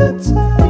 the time.